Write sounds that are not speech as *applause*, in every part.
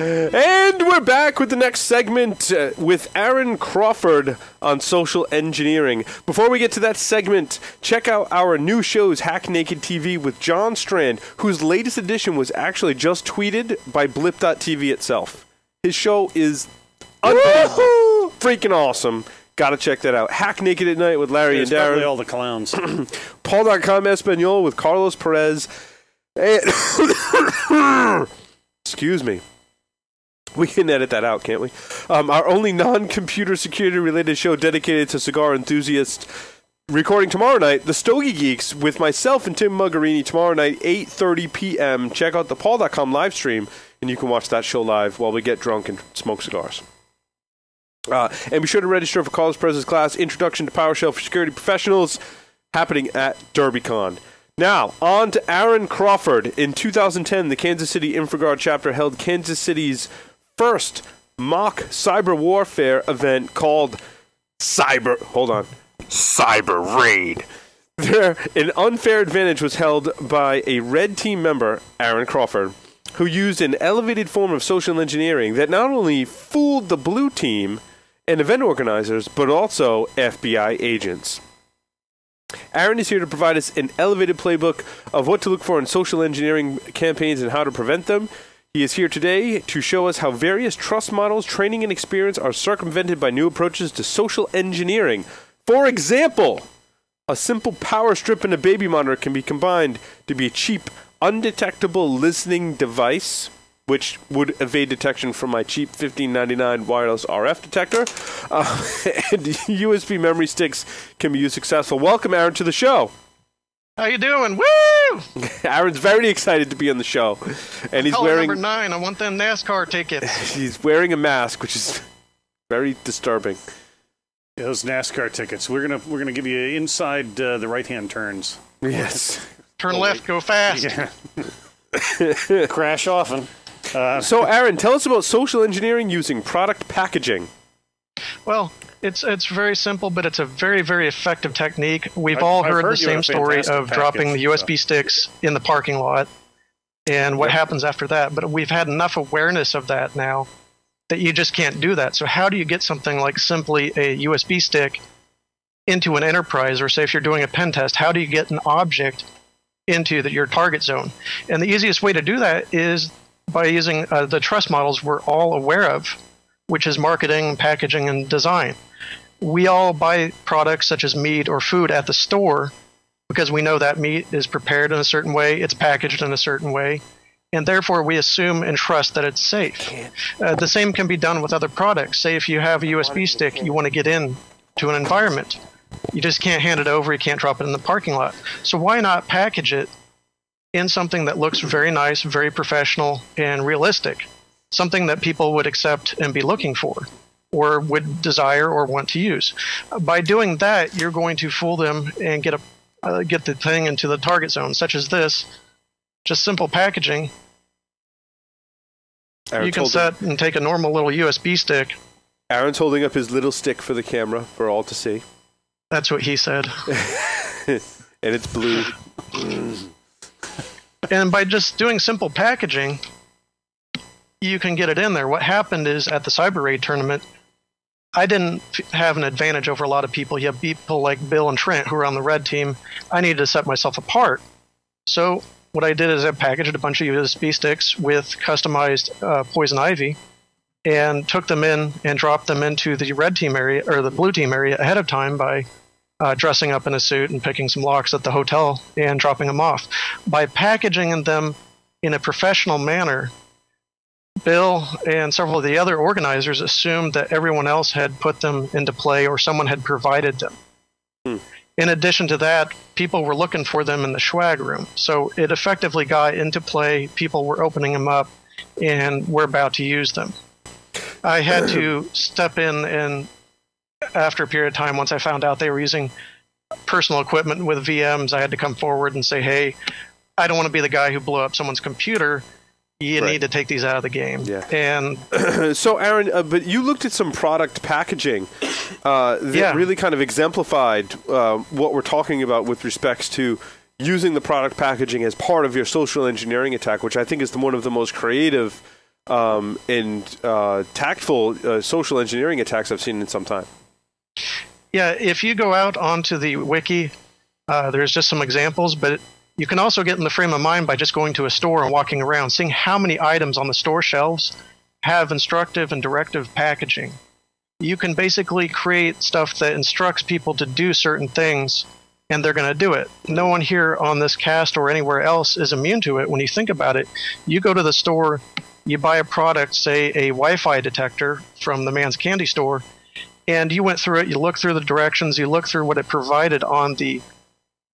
And we're back with the next segment uh, with Aaron Crawford on social engineering. Before we get to that segment, check out our new shows, Hack Naked TV with John Strand, whose latest edition was actually just tweeted by Blip.tv itself. His show is unbelievable, freaking awesome. Gotta check that out. Hack Naked at Night with Larry and Darren. all the clowns. *clears throat* PaulDotCom Espanol with Carlos Perez. And *coughs* *coughs* Excuse me. We can edit that out, can't we? Um, our only non-computer security related show dedicated to cigar enthusiasts. Recording tomorrow night, the Stogie Geeks with myself and Tim Mugherini tomorrow night, 8.30 p.m. Check out the PaulDotCom live stream, and you can watch that show live while we get drunk and smoke cigars. Uh, and be sure to register for Carlos Perez's class, Introduction to PowerShell for Security Professionals, happening at DerbyCon. Now, on to Aaron Crawford. In 2010, the Kansas City InfraGard chapter held Kansas City's first mock cyber warfare event called Cyber. Hold on. Cyber Raid. *laughs* There, an unfair advantage was held by a red team member, Aaron Crawford, who used an elevated form of social engineering that not only fooled the blue team and event organizers, but also FBI agents. Aaron is here to provide us an elevated playbook of what to look for in social engineering campaigns and how to prevent them. He is here today to show us how various trust models, training, and experience are circumvented by new approaches to social engineering. For example, a simple power strip and a baby monitor can be combined to be a cheap, undetectable listening device, which would evade detection from my cheap $15.99 wireless RF detector. Uh, *laughs* and USB memory sticks can be used successful. Welcome, Aaron, to the show. How you doing? Woo! *laughs* Aaron's very excited to be on the show, and he's Caller wearing number nine. I want them NASCAR tickets. *laughs* he's wearing a mask, which is very disturbing. Yeah, Those NASCAR tickets. We're gonna we're gonna give you inside uh, the right hand turns. Yes. Turn left, go fast. Yeah. *laughs* Crash often. Uh, So, Aaron, tell us about social engineering using product packaging. Well, it's it's very simple, but it's a very very effective technique. We've I've- all heard, heard the same story of dropping the USB so. sticks in the parking lot, and what happens after that. But we've had enough awareness of that now that you just can't do that. So how do you get something like simply a USB stick into an enterprise, or say if you're doing a pen test, how do you get an object into the, your target zone? And the easiest way to do that is by using uh, the trust models we're all aware of, which is marketing, packaging, and design. We all buy products such as meat or food at the store because we know that meat is prepared in a certain way, it's packaged in a certain way, and therefore we assume and trust that it's safe. Uh, the same can be done with other products. Say if you have a USB stick, you want to get in to an environment. You just can't hand it over, you can't drop it in the parking lot. So why not package it in something that looks very nice, very professional, and realistic? Something that people would accept and be looking for or would desire or want to use. By doing that, you're going to fool them and get a uh, get the thing into the target zone, such as this. Just simple packaging. You can set and take a normal little USB stick. Aaron's holding up his little stick for the camera for all to see, That's what he said. *laughs* and it's blue. *laughs* and by just doing simple packaging, you can get it in there. What happened is at the Cyber Raid tournament, I didn't have an advantage over a lot of people. You have people like Bill and Trent who were on the red team. I needed to set myself apart. So what I did is I packaged a bunch of USB sticks with customized uh, poison ivy, and took them in and dropped them into the red team area or the blue team area ahead of time by uh, dressing up in a suit and picking some locks at the hotel and dropping them off. By packaging them in a professional manner, Bill and several of the other organizers assumed that everyone else had put them into play or someone had provided them. Hmm. In addition to that, people were looking for them in the swag room. So it effectively got into play. People were opening them up and were about to use them. I had to *clears throat* step in and after a period of time, once I found out they were using personal equipment with VMs, I had to come forward and say, "Hey, I don't want to be the guy who blew up someone's computer. You Right. need to take these out of the game." Yeah. And *clears throat* so, Aaron, uh, but you looked at some product packaging uh, that Yeah. really kind of exemplified uh, what we're talking about with respects to using the product packaging as part of your social engineering attack, which I think is the, one of the most creative um, and uh, tactful uh, social engineering attacks I've seen in some time. Yeah, if you go out onto the wiki, uh, there's just some examples, but you can also get in the frame of mind by just going to a store and walking around, seeing how many items on the store shelves have instructive and directive packaging. You can basically create stuff that instructs people to do certain things, and they're going to do it. No one here on this cast or anywhere else is immune to it. When you think about it, you go to the store, you buy a product, say a Wi Fi detector from the man's candy store, and you went through it, you look through the directions, you look through what it provided on the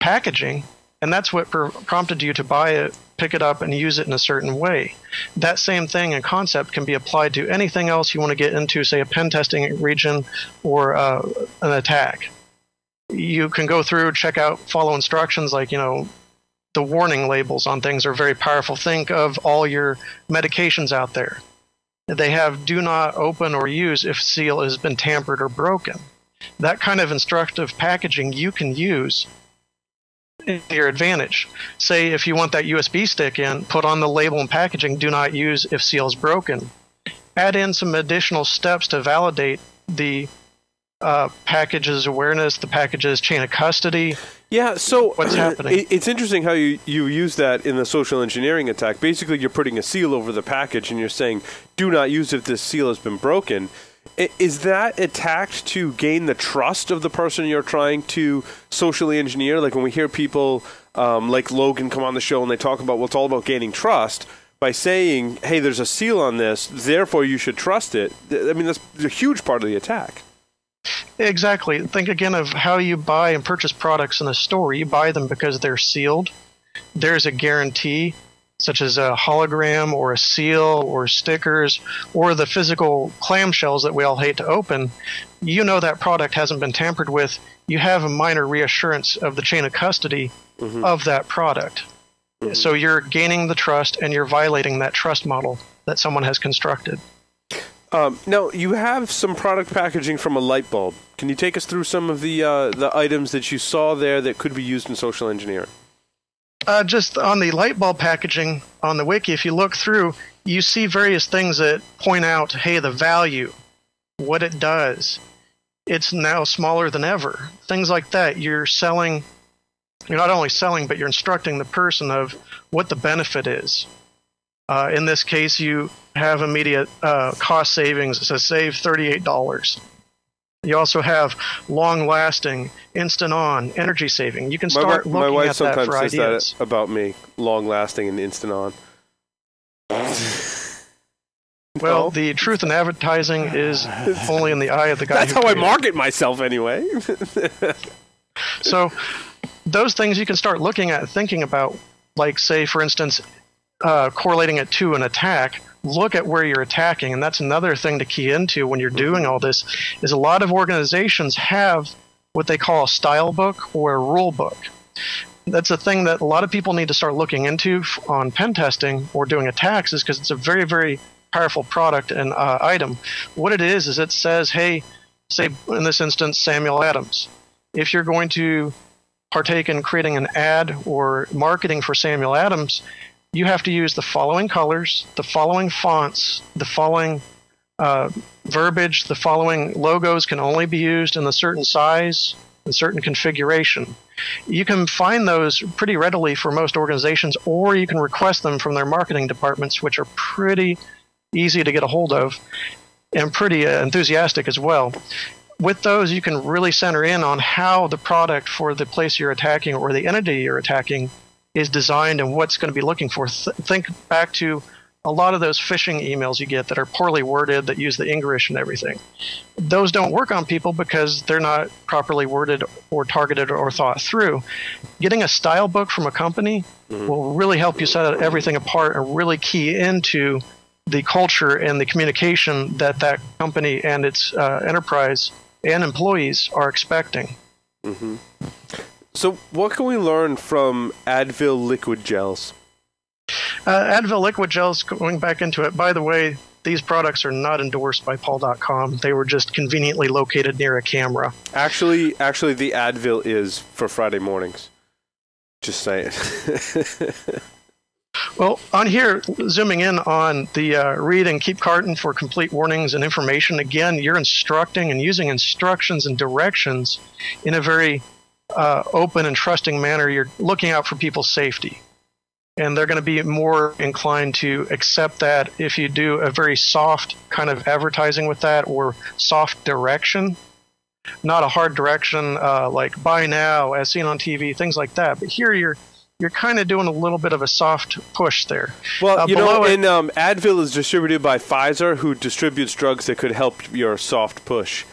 packaging, and that's what pr- prompted you to buy it, pick it up, and use it in a certain way. That same thing and concept can be applied to anything else you want to get into, say a pen testing region or uh, an attack. You can go through, check out, follow instructions like, you know, the warning labels on things are very powerful. Think of all your medications out there. They have do not open or use if seal has been tampered or broken. That kind of instructive packaging you can use to your advantage. Say if you want that USB stick in, put on the label and packaging do not use if seal is broken. Add in some additional steps to validate the uh, package's awareness, the package's chain of custody. Yeah, so What's happening? It's interesting how you, you use that in the social engineering attack. Basically, you're putting a seal over the package and you're saying, do not use if this seal has been broken. Is that attacked to gain the trust of the person you're trying to socially engineer? Like when we hear people um, like Logan come on the show and they talk about, well, it's all about gaining trust. By saying, hey, there's a seal on this, therefore you should trust it. I mean, that's a huge part of the attack. Exactly. Think again of how you buy and purchase products in a store. You buy them because they're sealed. There's a guarantee, such as a hologram or a seal or stickers or the physical clamshells that we all hate to open. You know that product hasn't been tampered with. You have a minor reassurance of the chain of custody of that product. So you're gaining the trust and you're violating that trust model that someone has constructed. Um, now you have some product packaging from a light bulb. Can you take us through some of the uh, the items that you saw there that could be used in social engineering? Uh, just on the light bulb packaging on the wiki, if you look through, you see various things that point out, hey, the value, what it does. It's now smaller than ever. Things like that. You're selling, you're not only selling, but you're instructing the person of what the benefit is. Uh, in this case, you have immediate uh, cost savings. It says save $38. You also have long lasting, instant on energy saving. You can My, wi- start my looking wife at that sometimes for says ideas. that about me, long lasting and instant on. *laughs* Well, No? the truth in advertising is *laughs* only in the eye of the guy. that's how I created it. market myself anyway. *laughs* So, those things you can start looking at, thinking about, like, say, for instance, uh, correlating it to an attack. Look at where you're attacking, and that's another thing to key into when you're doing all this. Is a lot of organizations have what they call a style book or a rule book. That's a thing that a lot of people need to start looking into on pen testing or doing attacks, is because it's a very, very powerful product and uh, item. What it is is it says, hey, say in this instance, Samuel Adams. If you're going to partake in creating an ad or marketing for Samuel Adams, you have to use the following colors, the following fonts, the following uh, verbiage, the following logos can only be used in a certain size and certain configuration. You can find those pretty readily for most organizations, or you can request them from their marketing departments, which are pretty easy to get a hold of and pretty uh, enthusiastic as well with those, you can really center in on how the product for the place you're attacking or the entity you're attacking is designed and what's going to be looking for. Th- think back to a lot of those phishing emails you get that are poorly worded, that use the English and everything. Those don't work on people because they're not properly worded or targeted or thought through. Getting a style book from a company will really help you set everything apart and really key into the culture and the communication that that company and its uh, enterprise and employees are expecting. So, what can we learn from Advil liquid gels? Uh, Advil liquid gels, going back into it, by the way, these products are not endorsed by PaulDotCom. They were just conveniently located near a camera. Actually, actually, the Advil is for Friday mornings. Just saying. *laughs* Well, on here, zooming in on the uh, read and keep carton for complete warnings and information, again, you're instructing and using instructions and directions in a very uh, open and trusting manner. You're looking out for people's safety. And they're going to be more inclined to accept that if you do a very soft kind of advertising with that or soft direction, not a hard direction uh, like buy now, as seen on TV, things like that. But here you're you're kind of doing a little bit of a soft push there. Well, Uh, you know, and um, Advil is distributed by Pfizer, who distributes drugs that could help your soft push.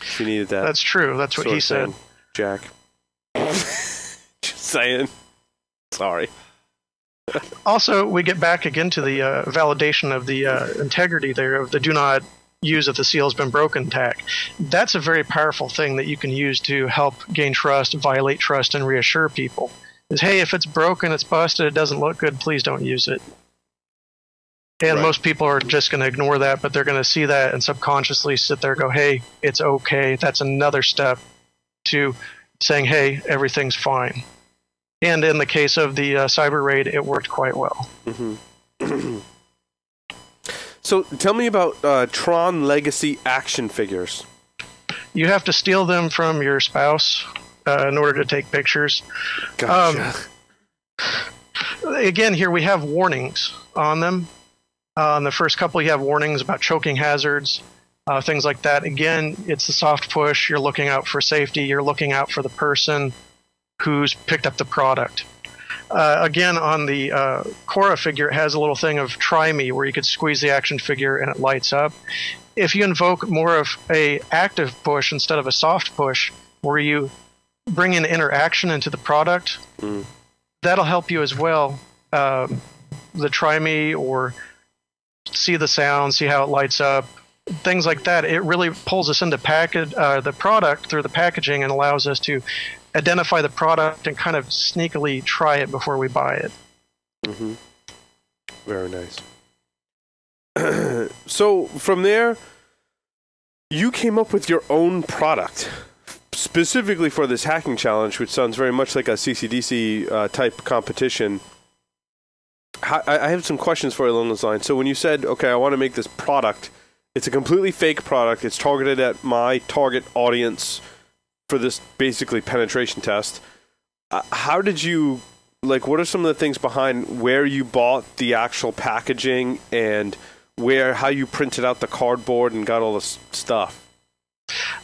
If you needed that. That's true. That's what he said. thing, Jack. *laughs* Just saying. Sorry. Also, we get back again to the uh, validation of the uh, integrity there of the do not use if the seal has been broken tag. That's a very powerful thing that you can use to help gain trust, violate trust, and reassure people. Is hey, if it's broken, it's busted, it doesn't look good, please don't use it. And Right. most people are just going to ignore that, but they're going to see that and subconsciously sit there and go, hey, it's okay. That's another step to saying, hey, everything's fine. And in the case of the uh, cyber raid, it worked quite well. *clears throat* So tell me about uh, Tron Legacy action figures. You have to steal them from your spouse uh, in order to take pictures. Gotcha. Again, here we have warnings on them. Uh, on the first couple, you have warnings about choking hazards, uh, things like that. Again, it's the soft push. You're looking out for safety. You're looking out for the person who's picked up the product. Uh, again, on the uh, Quorra figure, it has a little thing of try me where you could squeeze the action figure and it lights up. If you invoke more of a active push instead of a soft push, where you bring in interaction into the product, that'll help you as well. Um, the try me or see the sound, see how it lights up, things like that. It really pulls us into uh, the product through the packaging and allows us to identify the product and kind of sneakily try it before we buy it. Very nice. *clears throat* so from there, you came up with your own product specifically for this hacking challenge, which sounds very much like a CCDC uh, type competition. I I have some questions for you along those lines. So when you said, "Okay, I want to make this product," it's a completely fake product. It's targeted at my target audience for this basically penetration test. Uh, how did you like what are some of the things behind where you bought the actual packaging and where how you printed out the cardboard and got all this stuff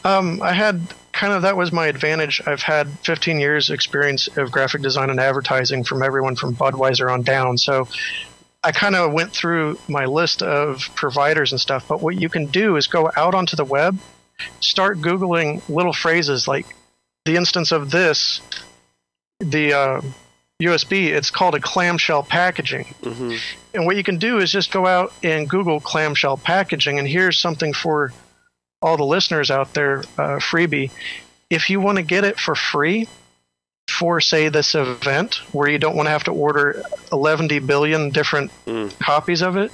Um, I had kind of that was my advantage. I've had 15 years experience of graphic design and advertising from everyone from Budweiser on down. So I kind of went through my list of providers and stuff. But what you can do is go out onto the web, start googling little phrases like the instance of this, the uh, USB. It's called a clamshell packaging. And what you can do is just go out and Google clamshell packaging. And here's something for all the listeners out there, uh, freebie. If you want to get it for free for, say, this event where you don't want to have to order 11 billion different hmm. copies of it,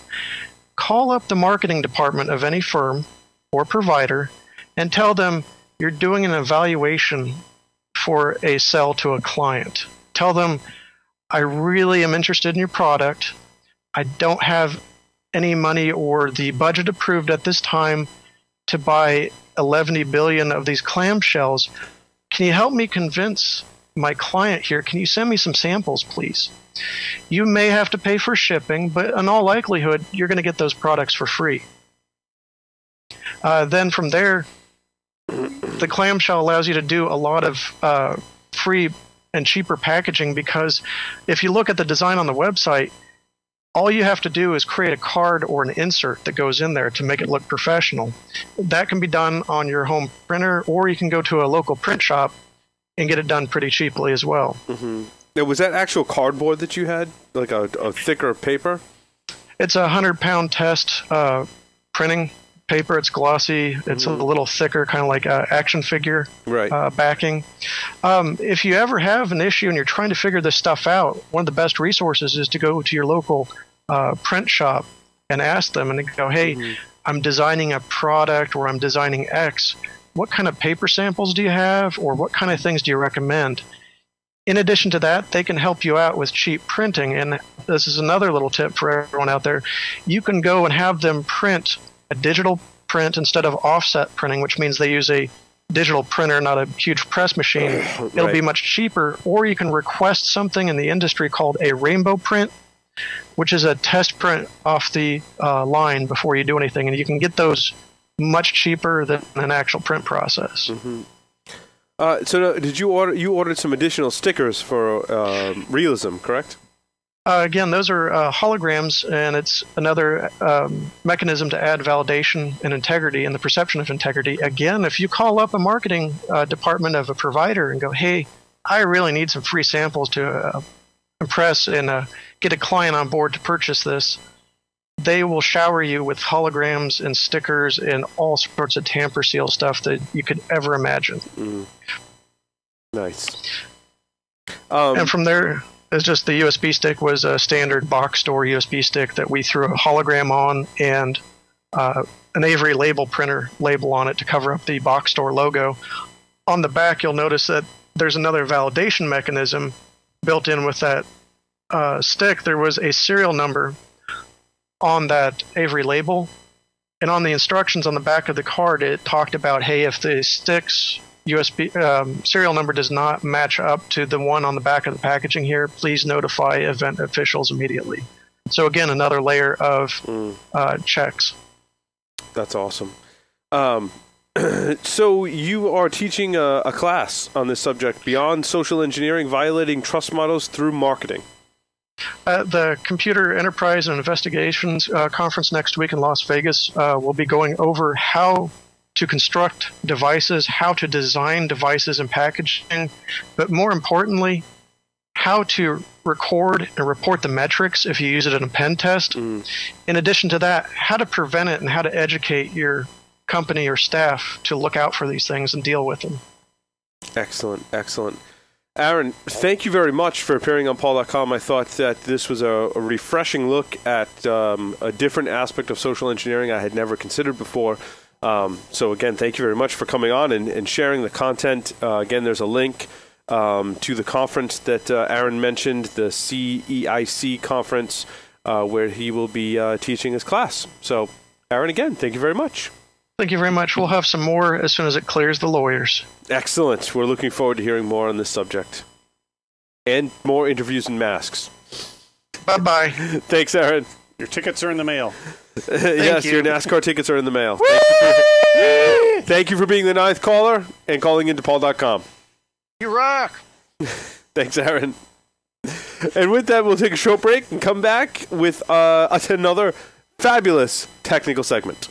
call up the marketing department of any firm or provider and tell them you're doing an evaluation for a sell to a client. Tell them, I really am interested in your product. I don't have any money or the budget approved at this time to buy 11 billion of these clamshells. Can you help me convince my client here? Can you send me some samples, please? You may have to pay for shipping, but in all likelihood, you're going to get those products for free. Uh, then from there, the clamshell allows you to do a lot of uh, free and cheaper packaging because if you look at the design on the website, all you have to do is create a card or an insert that goes in there to make it look professional. That can be done on your home printer, or you can go to a local print shop and get it done pretty cheaply as well. now was that actual cardboard that you had like a, a thicker paper It's a hundred pound test uh, printing paper. It's glossy. It's a little thicker, kind of like a action figure right uh, backing. Um, if you ever have an issue and you're trying to figure this stuff out, one of the best resources is to go to your local uh, print shop and ask them and go, "Hey, I'm designing a product or I'm designing X. What kind of paper samples do you have, or what kind of things do you recommend?" In addition to that, they can help you out with cheap printing. And this is another little tip for everyone out there. You can go and have them print a digital print instead of offset printing, which means they use a digital printer, not a huge press machine. *clears throat* It'll be much cheaper. Or you can request something in the industry called a rainbow print, which is a test print off the uh, line before you do anything. And you can get those much cheaper than an actual print process. Uh, so uh, did you order? You ordered some additional stickers for um, realism, correct? Uh, again, those are uh, holograms, and it's another um, mechanism to add validation and integrity and the perception of integrity. Again, if you call up a marketing uh, department of a provider and go, "Hey, I really need some free samples to uh, impress and uh, get a client on board to purchase this," they will shower you with holograms and stickers and all sorts of tamper seal stuff that you could ever imagine. Nice. Um, and from there, it's just the USB stick was a standard box store USB stick that we threw a hologram on and uh, an Avery label printer label on it to cover up the box store logo. On the back, you'll notice that there's another validation mechanism built in with that uh, stick. There was a serial number on that Avery label. And on the instructions on the back of the card, it talked about, hey, if the stick's USB um, serial number does not match up to the one on the back of the packaging here, please notify event officials immediately. So again, another layer of mm, uh, checks. that's awesome. Um, *clears throat* so you are teaching a, a class on this subject beyond social engineering, violating trust models through marketing. At the Computer Enterprise and Investigations uh, Conference next week in Las Vegas, uh, we'll be going over how to construct devices, how to design devices and packaging, but more importantly, how to record and report the metrics if you use it in a pen test. Mm. In addition to that, how to prevent it and how to educate your company or staff to look out for these things and deal with them. Excellent, excellent. Aaron, thank you very much for appearing on PaulDotCom. I thought that this was a, a refreshing look at um, a different aspect of social engineering I had never considered before. Um, so, again, thank you very much for coming on and, and sharing the content. Uh, again, there's a link um, to the conference that uh, Aaron mentioned, the CEIC conference, uh, where he will be uh, teaching his class. So, Aaron, again, thank you very much. Thank you very much. We'll have some more as soon as it clears the lawyers. Excellent. We're looking forward to hearing more on this subject and more interviews and masks. Bye bye. *laughs* Thanks, Aaron. Your tickets are in the mail. *laughs* yes, you. your NASCAR tickets are in the mail. Thank you, for, thank you for being the ninth caller and calling into PaulDotCom. You rock. *laughs* Thanks, Aaron. And with that, we'll take a short break and come back with uh, another fabulous technical segment.